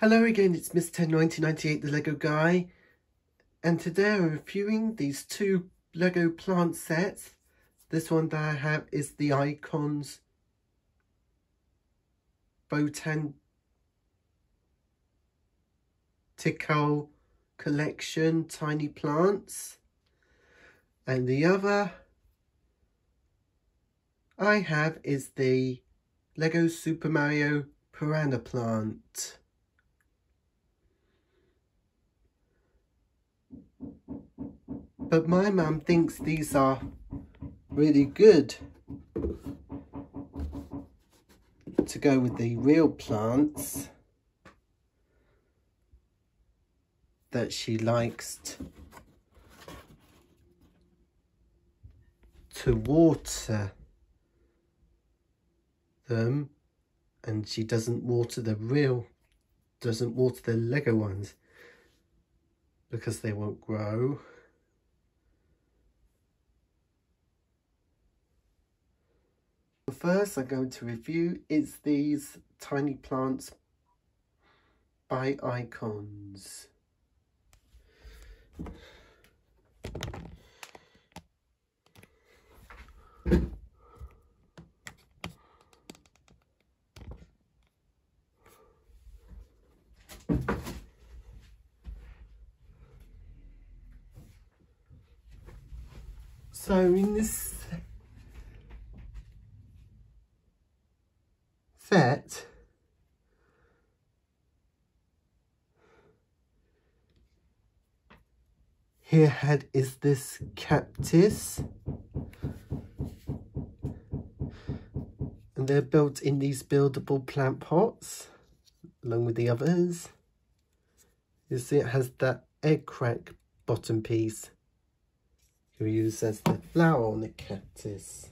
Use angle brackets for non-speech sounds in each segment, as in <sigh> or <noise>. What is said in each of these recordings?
Hello again, it's Mr. 1998 the Lego Guy and today I'm reviewing these two Lego plant sets. This one that I have is the Icons Botanical Collection Tiny Plants and the other I have is the Lego Super Mario Piranha Plant. But my mum thinks these are really good to go with the real plants that she likes to water them and she doesn't water the real doesn't water the Lego ones because they won't grow. First I'm going to review is these tiny plants by Icons. So in this set, here had is this cactus and they're built in these buildable plant pots along with the others. You see it has that egg crack bottom piece. You use as the flower on the cactus.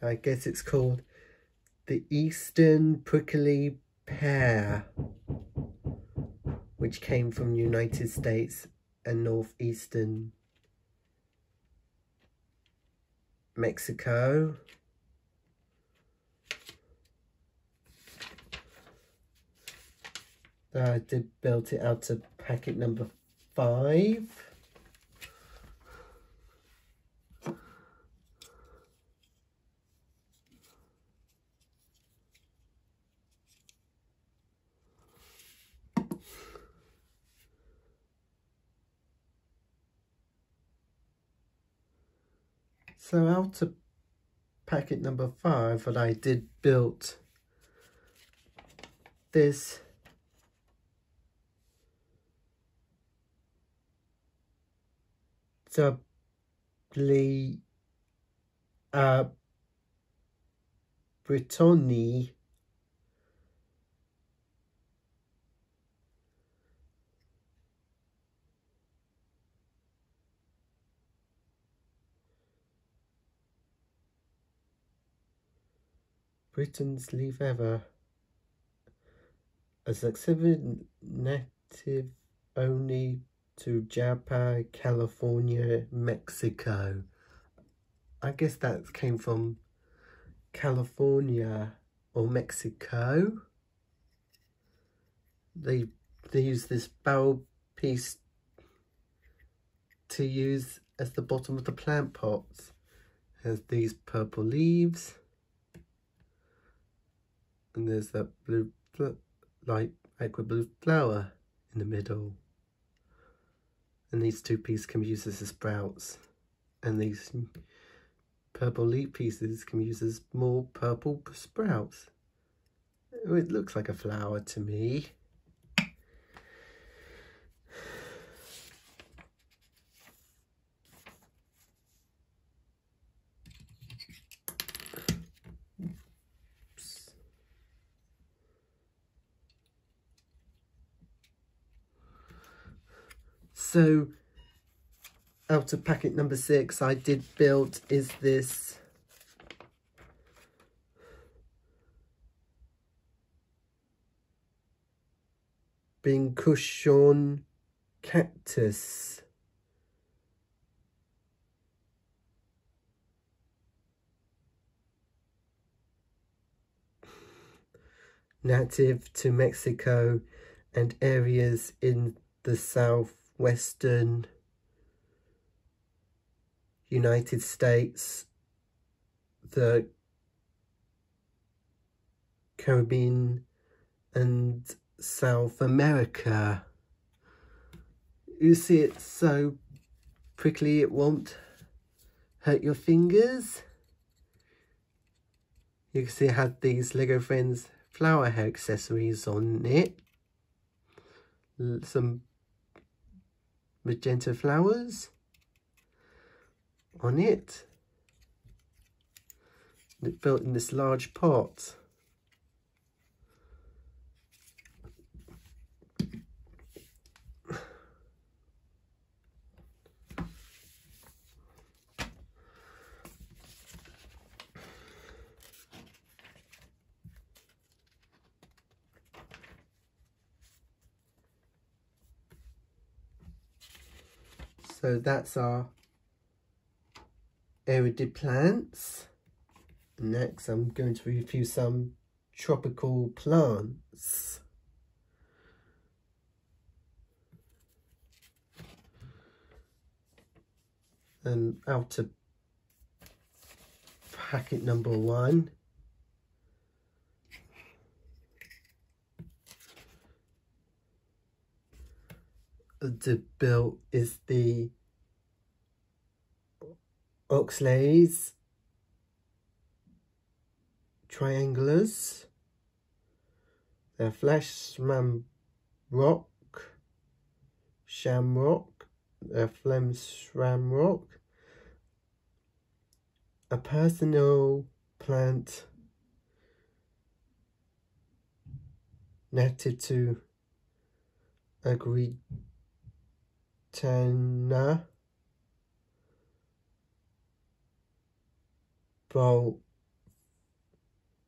I guess it's called the Eastern Prickly Pear, which came from United States and Northeastern Mexico. I did build it out to packet number five. So out of packet number five, what I did build this doubly uh, Brittany Britton's leave ever as native only to Japan, California, Mexico. I guess that came from California or Mexico. They they use this barrel piece to use as the bottom of the plant pots. Has these purple leaves. And there's that blue, light aqua blue flower in the middle. And these two pieces can be used as sprouts. And these purple leaf pieces can be used as more purple sprouts. It looks like a flower to me So out of packet number six I did build is this pincushion cactus. Native to Mexico and areas in the south southwestern United States, the Caribbean and South America. You see it's so prickly it won't hurt your fingers. You can see it had these Lego Friends flower hair accessories on it. Some magenta flowers on it. And It built in this large pot. So that's our arid plants. Next, I'm going to review some tropical plants. And out of packet number one, the bill is the Oxalis triangularis flesh rock shamrock they're phlegm shamrock a personal plant native to Agri Tana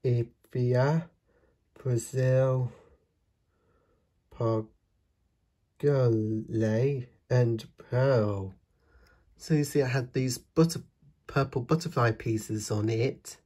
Bolivia, Brazil, Paraguay, and Pearl. So you see I had these butter purple butterfly pieces on it.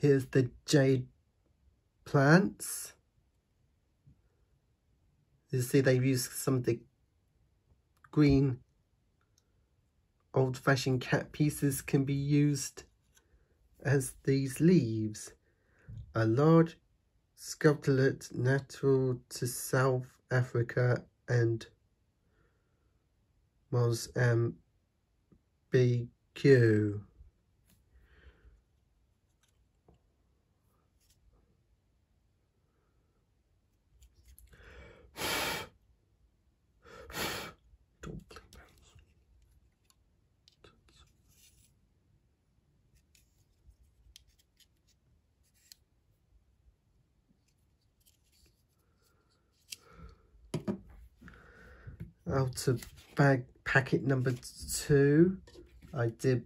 Here's the jade plants. You see they've used some of the green old-fashioned cat pieces can be used as these leaves. A large sculptured natural to South Africa and Mozambique. Out of bag packet number two I did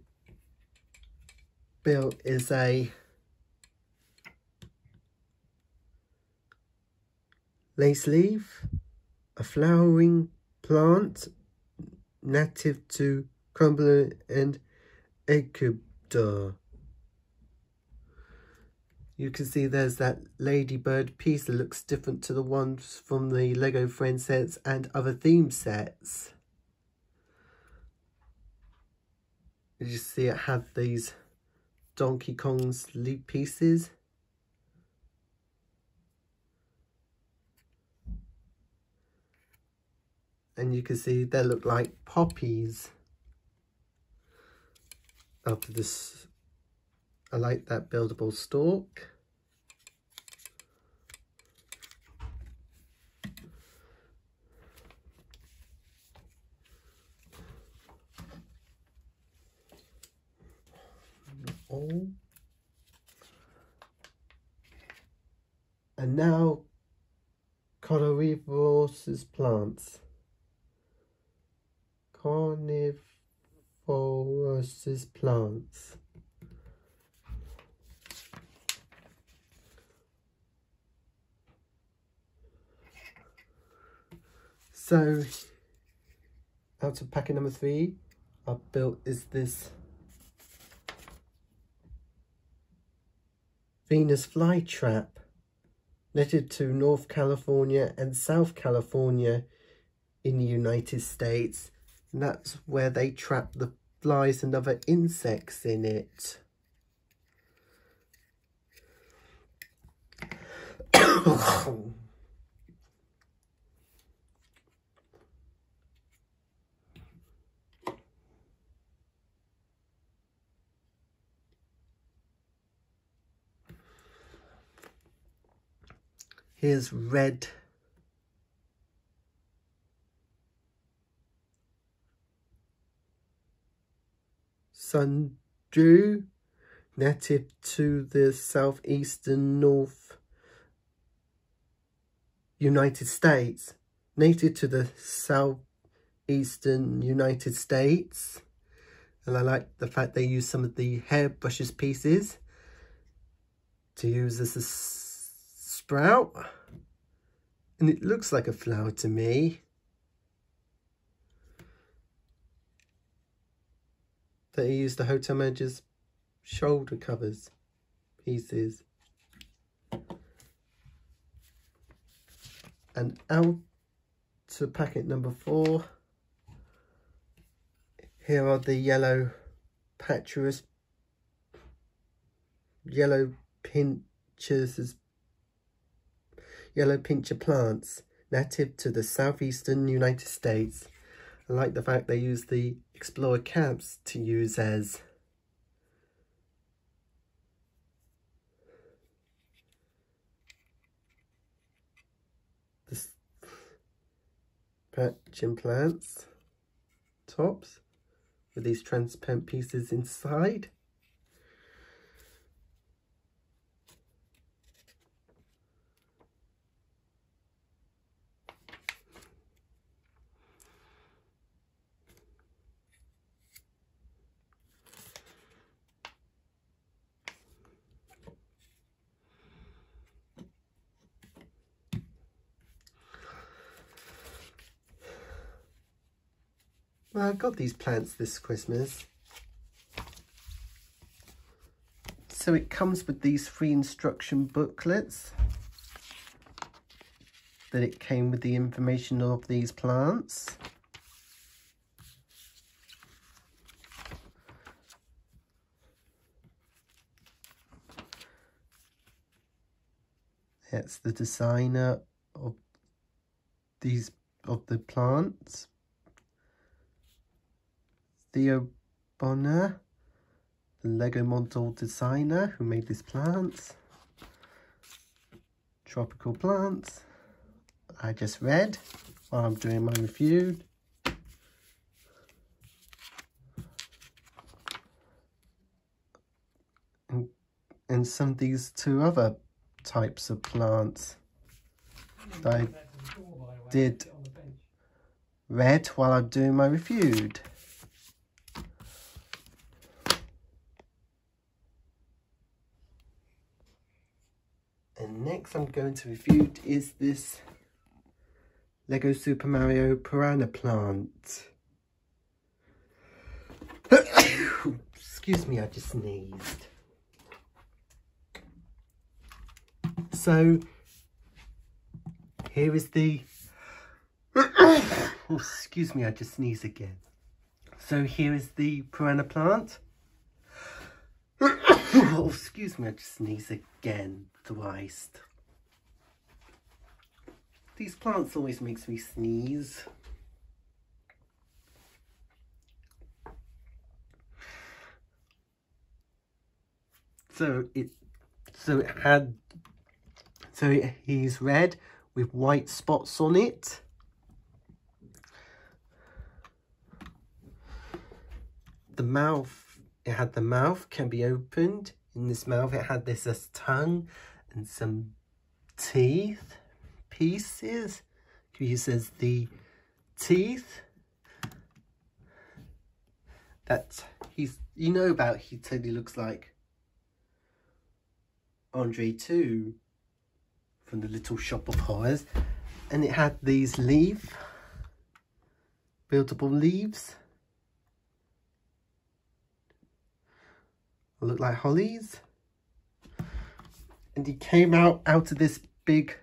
build is a lace leaf, a flowering plant native to Colombia and Ecuador. You can see there's that ladybird piece that looks different to the ones from the Lego Friends sets and other theme sets. You see it had these Donkey Kong's loop pieces. And you can see they look like poppies. After this I like that buildable stalk. And now carnivorous plants. Carnivorous plants. So, out of packet number three, I built is this Venus flytrap native to North California and South California in the United States. And that's where they trap the flies and other insects in it. Here's red. Sundew, native to the southeastern North United States. Native to the southeastern United States. And I like the fact they use some of the hairbrushes pieces to use as a sprout. And it looks like a flower to me. They use the hotel manager's shoulder covers pieces. And out to packet number four. Here are the yellow patchwork, yellow pinches yellow pincher plants native to the southeastern United States. I like the fact they use the Explorer caps to use as the patching plants tops with these transparent pieces inside. Well, I got these plants this Christmas. So it comes with these free instruction booklets that it came with the information of these plants. That's the designer of these of the plants. Theo Bonner, the Lego model designer who made these plants. Tropical plants. I just read while I'm doing my review. And, and some of these two other types of plants that I did read while I'm doing my review. I'm going to review is this Lego Super Mario Piranha Plant. <coughs> Excuse me, I just sneezed. So, here is the... <coughs> oh, excuse me, I just sneezed again. So here is the Piranha Plant. <coughs> oh, excuse me, I just sneezed again twice. These plants always makes me sneeze. So it, so it had, so it, he's red with white spots on it. The mouth it had the mouth, can be opened. In this mouth it had this tongue and some teeth pieces. Uses the teeth. That he's you know about he totally looks like Audrey II from the Little Shop of Horrors. And it had these leaf buildable leaves. Look like hollies. And he came out out of this big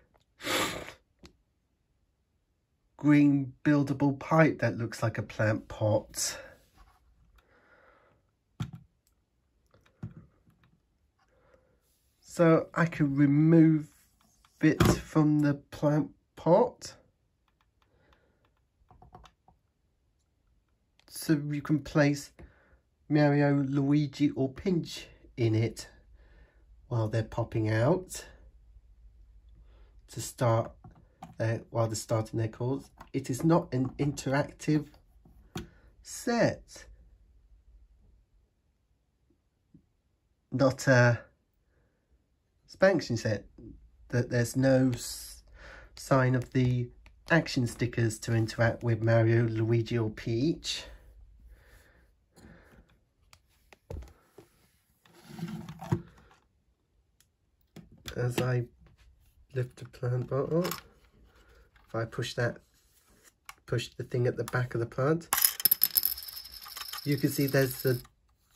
green buildable pipe that looks like a plant pot. So I can remove it from the plant pot. So you can place Mario, Luigi or Peach in it while they're popping out to start uh, while they're starting their calls. It is not an interactive set. Not a Spanction set that there's no sign of the action stickers to interact with Mario, Luigi or Peach. As I lift the plant bottle, if I push that, push the thing at the back of the plant, you can see there's a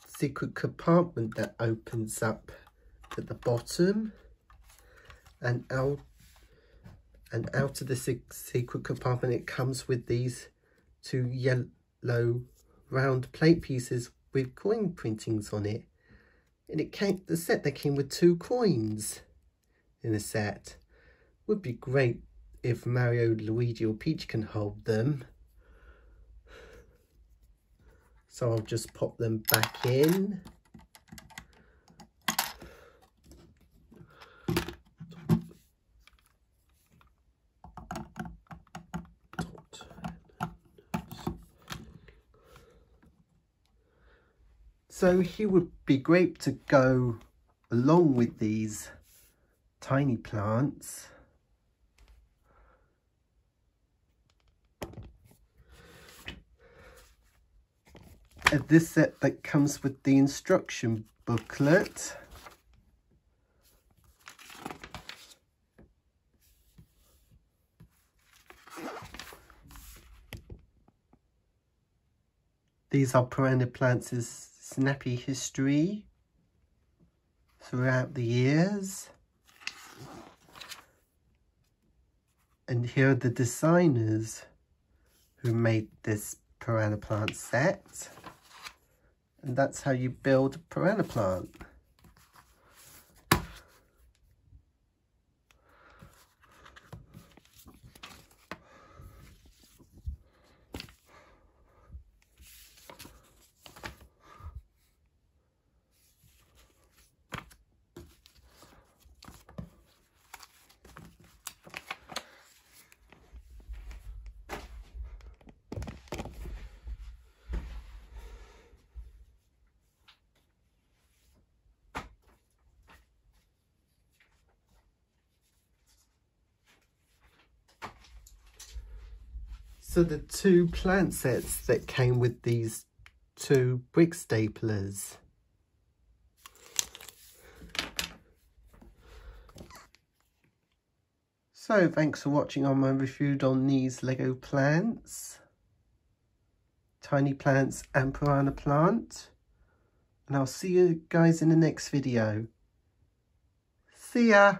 secret compartment that opens up at the bottom and out and out of the secret compartment it comes with these two yellow round plate pieces with coin printings on it. And it came the set that came with two coins in the set would be great if Mario, Luigi or Peach can hold them so I'll just pop them back in So he would be great to go along with these tiny plants. This set that comes with the instruction booklet. These are Piranha Plants' snappy history throughout the years. And here are the designers who made this piranha plant set. And that's how you build piranha plant. So the two plant sets that came with these two brick staplers. So thanks for watching on my review on these Lego plants. Tiny plants and piranha plant. And I'll see you guys in the next video. See ya!